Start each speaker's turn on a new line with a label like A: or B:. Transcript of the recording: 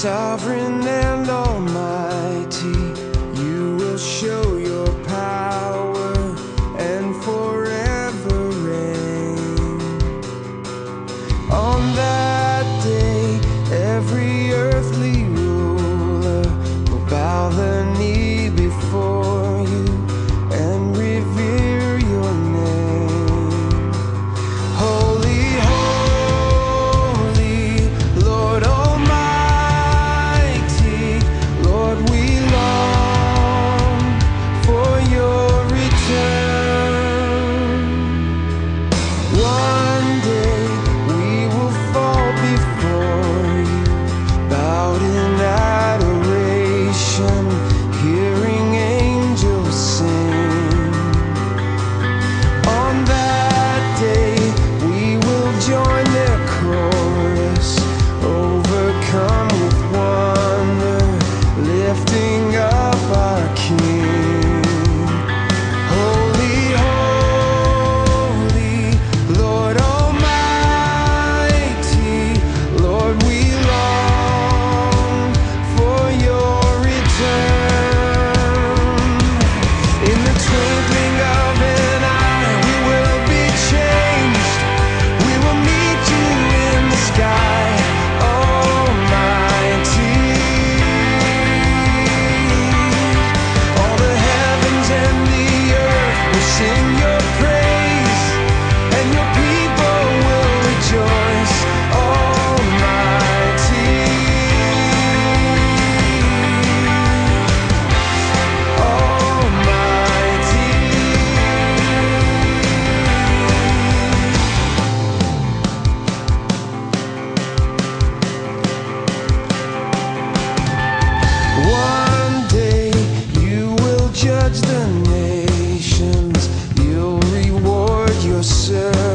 A: sovereign and almighty, you will show judge the nations, you'll reward yourself.